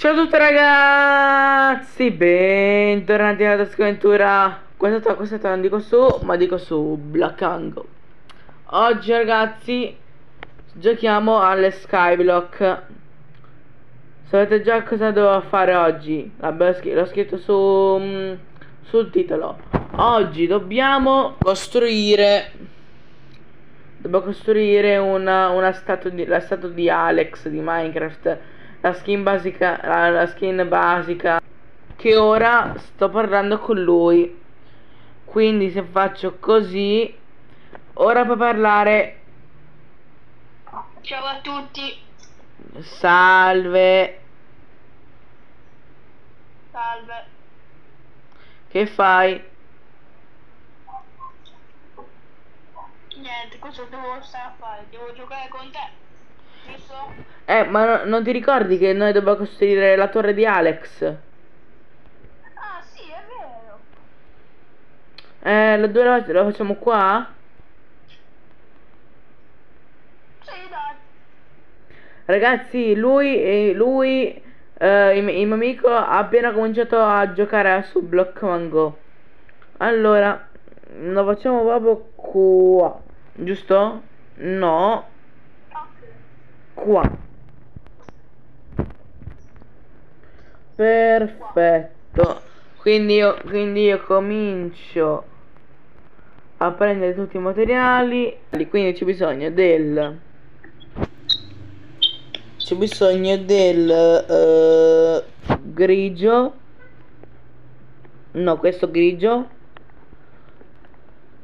Ciao a tutti ragazzi, bentornati alla Scaventura Questa, questa non dico su, ma dico su Black Angle. Oggi ragazzi, giochiamo alle Skyblock. Sapete già cosa devo fare oggi? L'ho scritto su, mm, sul titolo. Oggi dobbiamo costruire Dobbiamo costruire una, una statua di, la statua di Alex di Minecraft la skin basica la, skin basica che ora sto parlando con lui. Quindi se faccio così ora puoi parlare. Ciao a tutti. Salve. Salve. Che fai? niente cosa devo stare a fare? devo giocare con te eh, ma no, non ti ricordi che noi dobbiamo costruire la torre di Alex? Ah, sì, è vero. Eh, la due la, la facciamo qua? Sì, dai. Ragazzi, lui, lui eh, il, il mio amico ha appena cominciato a giocare su Block Mango. Allora, lo facciamo proprio qua, giusto? No qua. Perfetto. Quindi io, quindi io comincio a prendere tutti i materiali. Quindi c'è bisogno del c'è bisogno del uh, grigio. No questo grigio.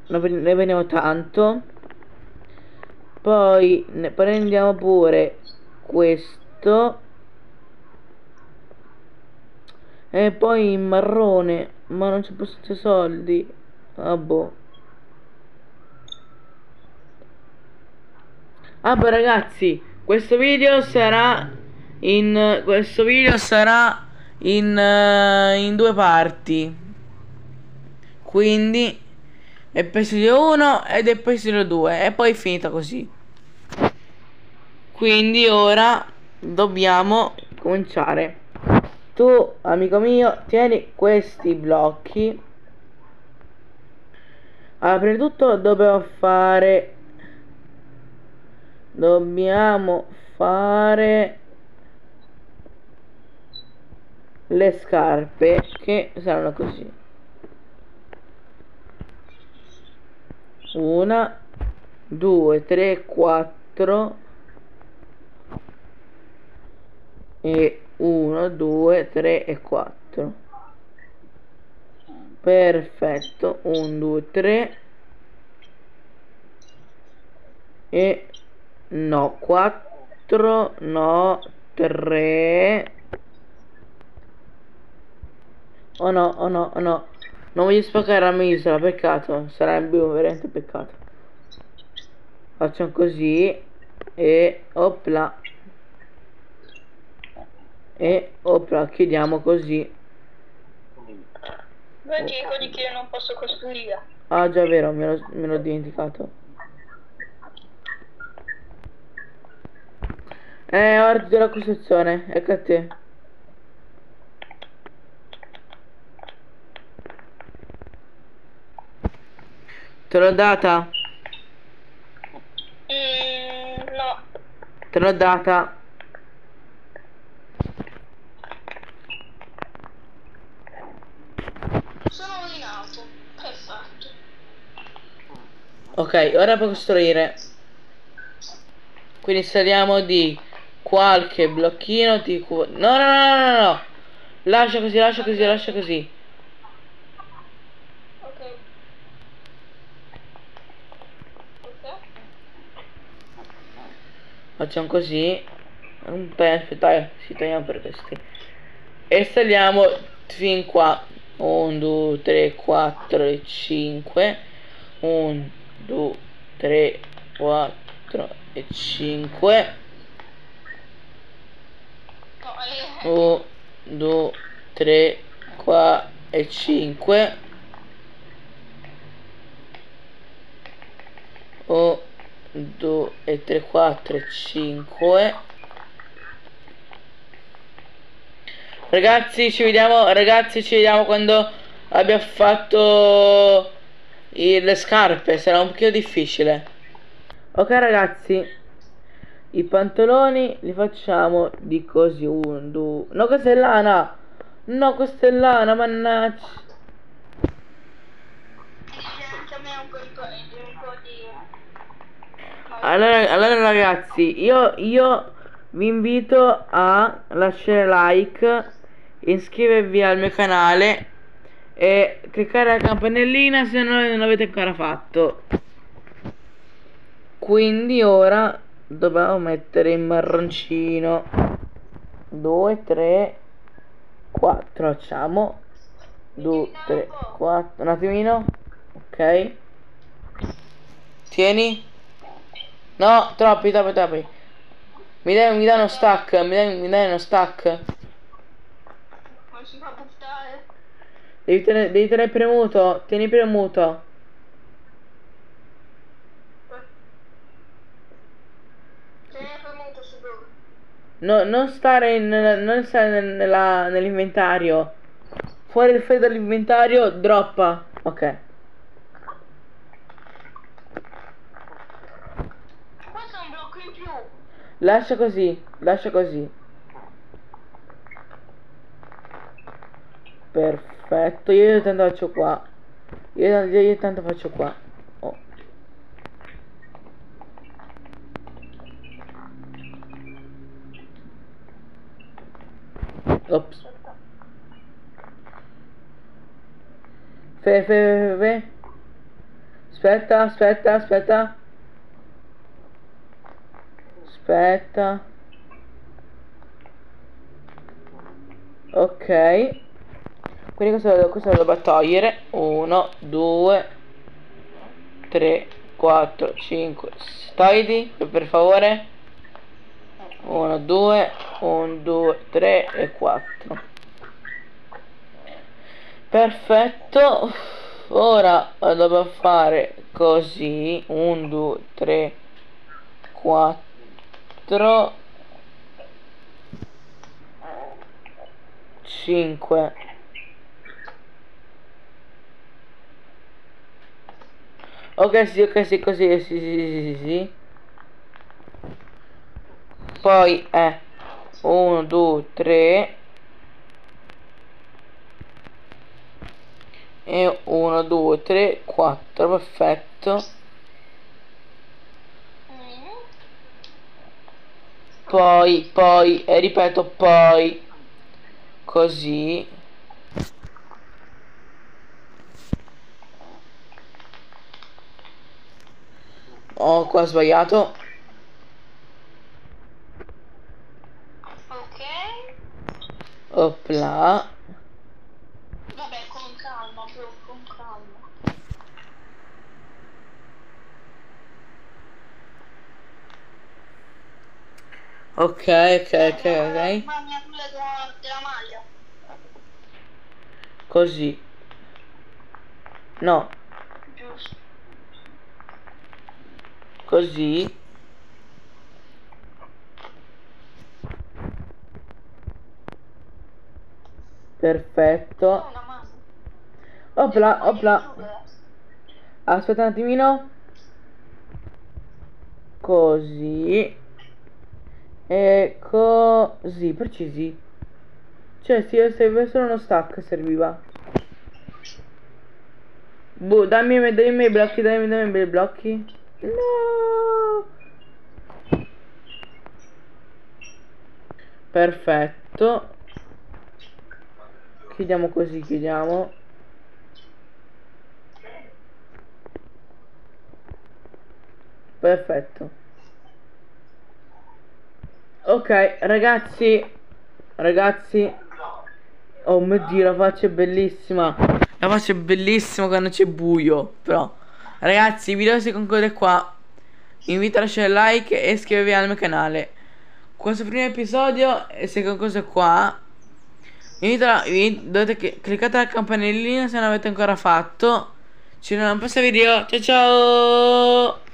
Ne prendiamo tanto poi ne prendiamo pure questo. E poi il marrone ma non c'è abbastanza soldi. Ah boh ah beh ragazzi questo video sarà in questo video sarà in, uh, in due parti. Quindi episodio 1 ed episodio 2 e poi finita così quindi ora dobbiamo cominciare. Tu amico mio tieni questi blocchi. Allora prima di tutto dobbiamo fare dobbiamo fare le scarpe che saranno così. Una due tre quattro e 1 2 3 e 4 perfetto. 1 2 3 e no 4 no 3 oh no oh no oh no. Non voglio spaccare la mia peccato. Sarebbe veramente peccato. Facciamo così e opla e opera chiudiamo così. Non ti ricordi che io non posso costruire. Ah già vero me l'ho dimenticato. Eh ora della costruzione ecco a te. Te l'ho data? Mm, no. Te l'ho data ok ora puoi costruire. Quindi saliamo di qualche blocchino di no no no no no, no. lascia così lascia così lascia così. Facciamo così. Un pezzo dai si tagliamo per questi. E saliamo fin qua. 1 2 3 4 e 5 1 2, 3, 4 e 5 1, 2, 3, 4 e 5 1, 2 e 3, 4 e 5 Ragazzi, ci vediamo, ragazzi, ci vediamo quando abbia fatto le scarpe, sarà un pochino difficile. Ok ragazzi, i pantaloni li facciamo di così, un, due... No, questa è lana! No, questa è lana, mannaggia! Allora, allora ragazzi, io, io vi invito a lasciare like, iscrivervi al mio canale e cliccare la campanellina se non, l'avete ancora fatto. Quindi ora dobbiamo mettere il marroncino. 2, 3, 4. Facciamo 2, 3, 4. Un attimino. Ok. Tieni. No, troppi, troppi, troppi. Mi dai, mi uno stack, mi dai uno stack. Non si fa buttare. Devi tenere, devi tenere premuto, tieni premuto. No, non stare in, non stare nell'inventario. Fuori, fuori dall'inventario, droppa. Ok. Questo è un blocco in più. Lascia così, lascia così. Perfetto, io tanto faccio qua. Io, io, faccio qua. Oh. Ops. Fe, fe, fe, fe. Aspetta, aspetta, aspetta. Aspetta. Ok. Quindi questo, lo- questo lo devo togliere. 1, 2, 3, 4, 5. Togliti, per favore. 1, 2, 1, 2, 3 e 4. Perfetto. Ora devo fare così. 1, 2, 3, 4, 5. Ok, sì, ok, sì, così, sì, sì, sì, sì, sì. Poi è 1, 2, 3 e 1, 2, 3, 4, perfetto. Poi, poi, e ripeto, poi, così. Oh, qua ho sbagliato. Ok. Opla. Vabbè, con calma, bro, con calma. Ok, ok, ok, ok. Ma mia quella della, della maglia. Così. No, Giusto. Così. Perfetto. Opla, opla. Aspetta un attimino. Così. E così, precisi. Cioè, sì, serve solo uno stack, serviva. Boh, dammi, dammi i miei blocchi, dammi, dammi miei blocchi. No. Perfetto. Chiudiamo così, chiudiamo. Perfetto. Ok, ragazzi. Ragazzi. Oh mio dio, la faccia è bellissima. La faccia è bellissima quando c'è buio. Però. Ragazzi, il video si conclude qua. Vi invito a lasciare like e iscrivervi al mio canale. Questo primo episodio si è concluso qua. Vi invito a, dovete cliccate la campanellina se non l'avete ancora fatto. Ci vediamo al prossimo video. Ciao ciao.